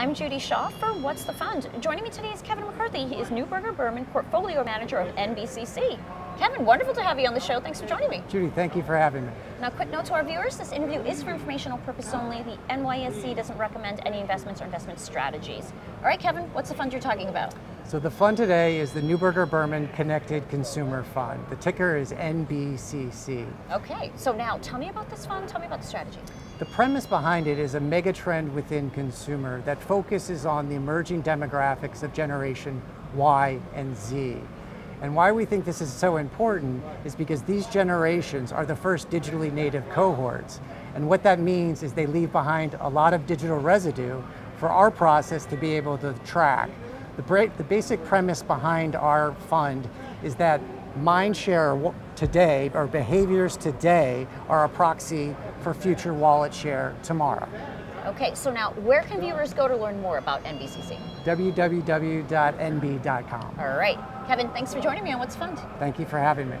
I'm Judy Shaw for What's the Fund. Joining me today is Kevin McCarthy. He is Neuberger Berman Portfolio Manager of NBCC. Kevin, wonderful to have you on the show. Thanks for joining me. Judy, thank you for having me. Now, quick note to our viewers this interview is for informational purpose only. The NYSE doesn't recommend any investments or investment strategies. All right, Kevin, what's the fund you're talking about? So, the fund today is the Neuberger Berman Connected Consumer Fund. The ticker is NBCC. Okay, so now tell me about this fund, tell me about the strategy. The premise behind it is a mega trend within consumer that focuses on the emerging demographics of Generation Y and Z. And why we think this is so important is because these generations are the first digitally native cohorts. And what that means is they leave behind a lot of digital residue for our process to be able to track. The, the basic premise behind our fund is that mind share today, or behaviors today, are a proxy for future wallet share tomorrow. Okay, so now where can viewers go to learn more about NBCC? www.nb.com. All right. Kevin, thanks for joining me on What's Fund. Thank you for having me.